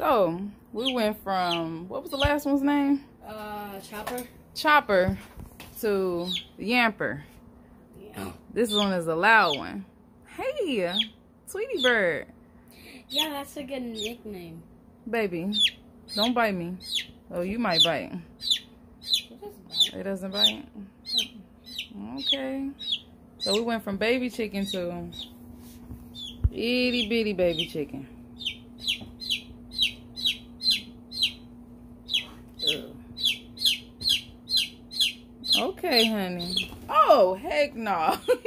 So we went from what was the last one's name? Uh, Chopper. Chopper to Yamper. Yeah. This one is a loud one. Hey, Sweetie Bird. Yeah, that's a good nickname. Baby, don't bite me. Oh, you might bite. It doesn't bite. It doesn't bite? Okay. So we went from baby chicken to itty bitty baby chicken. Okay, honey. Oh, heck no.